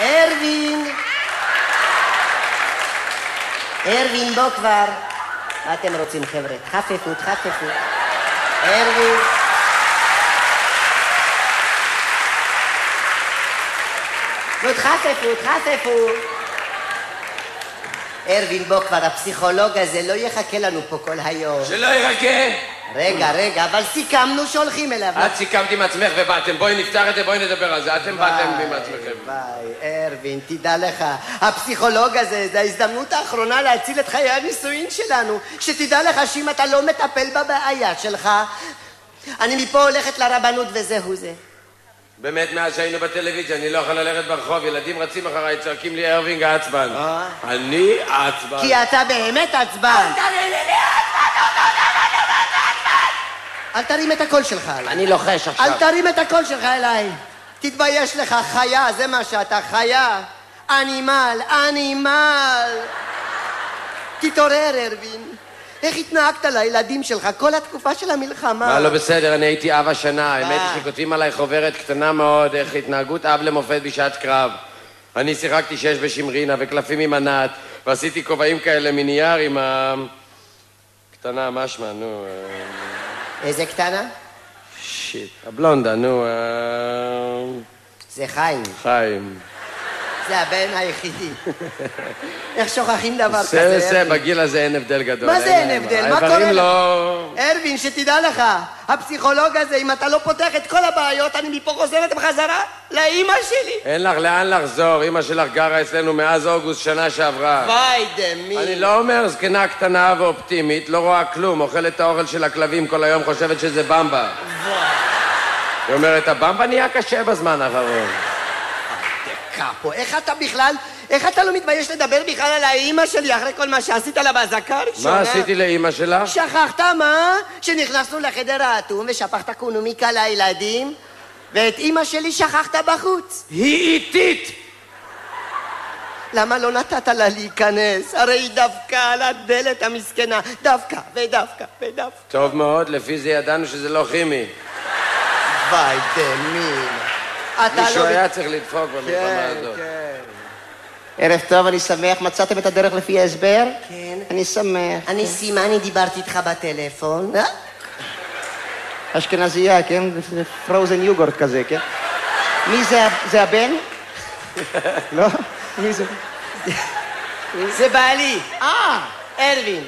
ארווין! ארווין, בוא כבר. מה אתם רוצים, חבר'ה? תחפפו, תחפפו. ארווין. נו, תחפפו, תחפפו. ארווין, בוא כבר, הפסיכולוג הזה לא יחכה לנו פה כל היום. שלא יחכה. רגע, רגע, אבל סיכמנו שהולכים אליו. את סיכמת עם עצמך ובאתם. בואי נפתח את זה, בואי נדבר על זה. אתם באתם עם עצמכם. ביי, ארווין, תדע לך, הפסיכולוג הזה, זו ההזדמנות האחרונה להציל את חיי הנישואין שלנו. שתדע לך שאם אתה לא מטפל בבעיה שלך, אני מפה הולכת לרבנות וזהו זה. באמת, מאז שהיינו בטלוויזיה, אני לא יכול ללכת ברחוב, ילדים רצים אחריי, צועקים לי ארווינג עצבן. אה? אני עצבן. כי אתה באמת עצבן. אל תרים את הקול שלך עליי. אני לוחש עכשיו. אל תרים את הקול שלך אליי. תתבייש לך, חיה, זה מה שאתה, חיה. אנימל, אנימל. תתעורר, ארווין. איך התנהגת לילדים שלך כל התקופה של המלחמה? מה לא בסדר, אני הייתי אב השנה. האמת מה? היא שכותבים עליי חוברת קטנה מאוד, איך התנהגות אב למופת בשעת קרב. אני שיחקתי שש בשמרינה וקלפים עם ענת, ועשיתי כובעים כאלה מנייר עם ה... קטנה, מה שמה, נו... איזה קטנה? שיט. הבלונדה, נו... אה, זה חיים. חיים. זה הבן היחידי. איך שוכחים דבר זה, כזה? זה, ארווין? בגיל הזה אין הבדל גדול. מה זה אין הבדל? מה קורה האיברים לך? לא... ארווין, שתדע לך, הפסיכולוג הזה, אם אתה לא פותח את כל הבעיות, אני מפה חוזרת בחזרה לאימא שלי. אין לך לאן לחזור, אמא שלך גרה אצלנו מאז אוגוסט שנה שעברה. וואי דמי. אני לא אומר זקנה קטנה ואופטימית, לא רואה כלום, אוכלת את האוכל של הכלבים כל היום, חושבת שזה במבה. היא אומרת, הבמבה נהיה קשה בזמן האחרון. קאפו, איך אתה בכלל, איך אתה לא מתבייש לדבר בכלל על האימא שלי אחרי כל מה שעשית לה באזעקה הראשונה? מה עשיתי לאימא שלך? שכחת מה? שנכנסנו לחדר האטום ושפכת קונומיקה לילדים? ואת אימא שלי שכחת בחוץ. היא איטית! למה לא נתת לה להיכנס? הרי היא דפקה על הדלת המסכנה. דווקא ודווקא ודווקא. טוב מאוד, לפי זה ידענו שזה לא כימי. וואי דמין. אתה מישהו לא... היה צריך לדפוק במלחמה כן, הזאת. כן. ערב טוב, אני שמח. מצאתם את הדרך לפי ההסבר? כן. אני שמח. אני סימני דיברתי איתך בטלפון. אה? אשכנזייה, כן? פרוזן יוגורט כזה, כן? מי זה, זה הבן? לא? מי זה? זה בעלי, אה! ארווין.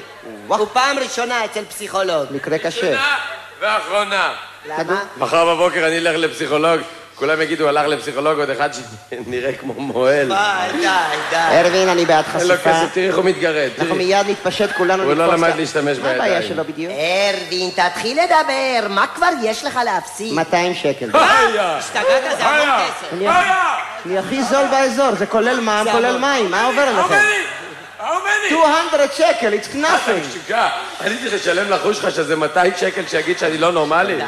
הוא פעם ראשונה אצל פסיכולוג. מקרה קשה. ראשונה ואחרונה. למה? מחר בבוקר אני אלך לפסיכולוג, כולם יגידו, הלך לפסיכולוג עוד אחד שנראה כמו מוהל. די, די, די. ארווין, אני בעד אין לו חשיפה. כסף, תראי איך הוא מתגרד. אנחנו. מיד נתפשט כולנו הוא לא למד להשתמש מה הבעיה בידיים. שלו בדיוק? ארווין, תתחיל לדבר, מה כבר יש לך להפסיד? 200 שקל. היה! השתגעת, זה המון! כסף. אני- הכי זול באזור, זה כולל מע"מ, כולל. מים, מה עובר עליכם? Many? How many? 200 שקל, it's nothing. משוגע, אני צריך לשלם לחוש לך שזה 200 שקל שיגיד שאני לא נורמלי?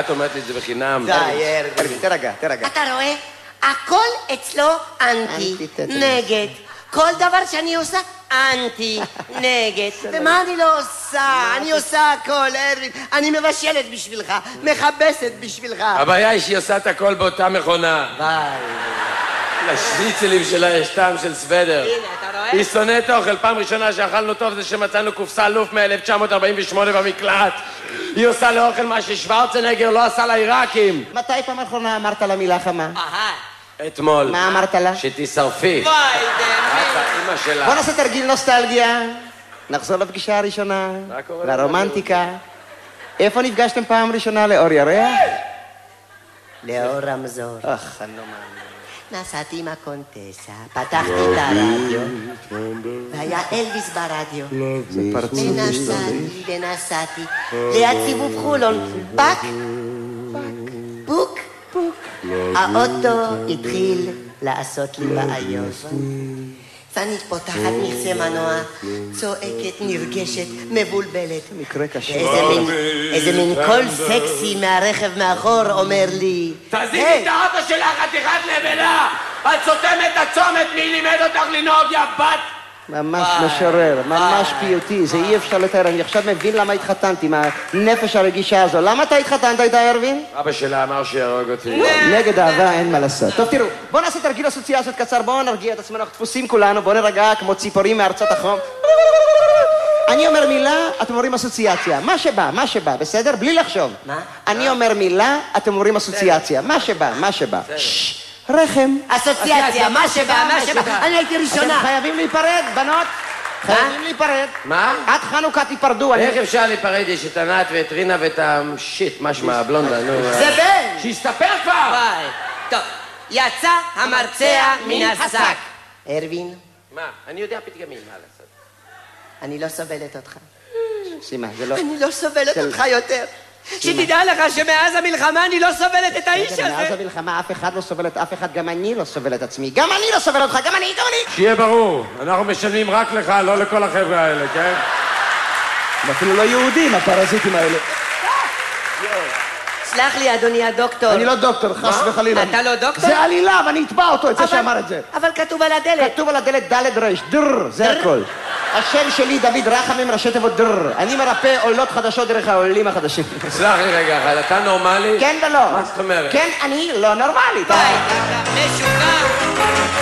את אומרת לי את זה בחינם. די. ארווין, תירגע, תירגע. אתה רואה? הכל אצלו אנטי. נגד. כל דבר שאני עושה, אנטי, נגד. ומה אני לא עושה? אני עושה הכל, ארווין. אני מבשלת בשבילך, מכבסת בשבילך. הבעיה היא שהיא עושה את הכל באותה מכונה. ביי. לשניצלים שלה יש טעם של סוודר. הנה, אתה? היא שונאת אוכל, פעם ראשונה שאכלנו טוב זה שמצאנו קופסה לוף מ-1948 במקלט. היא עושה לאוכל מה ששוורצנגר לא עשה לעיראקים. מתי פעם אחרונה אמרת לה מילה חמה? אהה. אתמול. מה אמרת לה? שתישרפי. שלה. בוא נעשה תרגיל נוסטלגיה. נחזור לפגישה הראשונה, מה קורה לרומנטיקה. איפה נפגשתם פעם ראשונה לאור ירח? לאור רמזור. אך, אני לא מאמין. נסעתי עם הקונטסה, פתחתי את הרדיו, והיה אלוויס ברדיו. ונסעתי ונסעתי, ליד סיבוב חולון, פק, פוק, פוק. האוטו התחיל לעשות לי בעיות. ואני פותחת מכסה מנוע, צועקת, נרגשת, מבולבלת. מקרה קשה. איזה מין קול סקסי מהרכב מאחור אומר לי, תזיזי "היי, את האוטו שלך, חתיכת לבנה! את סותמת את הצומת, מי לימד אותך לנהוג, יא בת ממש משורר, ממש פיוטי, זה אי אפשר לתאר, אני עכשיו מבין למה התחתנתי, עם הנפש הרגישה הזו. למה אתה התחתנת איתה, ארווין? אבא שלה אמר שיהרוג אותי. נגד אהבה אין מה לעשות. טוב, תראו, בואו נעשה תרגיל אסוציאציות קצר, בואו נרגיע את עצמנו, אנחנו דפוסים כולנו, בואו נירגע כמו ציפורים מארצות החום. אני אומר מילה, אתם אומרים אסוציאציה. מה שבא, מה שבא, בסדר? בלי לחשוב. מה? אני אומר מילה, אתם אומרים אסוציאציה. מה שבא, מה שבא. ששש, רחם. אסוציאציה, מה שבא, מה שבא. אני הייתי אתם ראשונה. חייבים להיפרד, בנות. חייבים להיפרד. מה? עד חנוכה תיפרדו. איך אפשר להיפרד? יש את ענת ואת רינה ואת השיט, מה שמה, הבלונדה, נו. זה בן! שיסתפר כבר! טוב, יצא המרצע מן השק. ארווין, מה? אני יודע פתגמים, מה לעשות? אני לא סובלת אותך. סימה, זה לא... אני לא סובלת אותך יותר. שתדע לך שמאז המלחמה אני לא סובלת את האיש בסדר, מאז הזה. המלחמה אף אחד לא סובל את אף אחד, גם אני לא סובל את עצמי. גם אני לא סובל אותך, גם אני, גם אני. שיהיה ברור, אנחנו משלמים רק לך, לא לכל החבר'ה האלה, כן? הם אפילו לא יהודים, הפרזיטים האלה. סלח לי, אדוני הדוקטור. אני לא דוקטור, חס וחלילה. אתה לא דוקטור? זה עלילה, ואני אתבע אותו, את זה שאמר את זה. אבל כתוב על הדלת. כתוב על הדלת ד' ר', דר, זה הכל. השם שלי דוד רחמים, ראשי תיבות דר. אני מרפא עולות חדשות דרך העולים החדשים. סלח לי רגע אחד, אתה נורמלי? כן ולא. מה זאת אומרת? כן, אני לא נורמלית. וואי, אתה משוגע.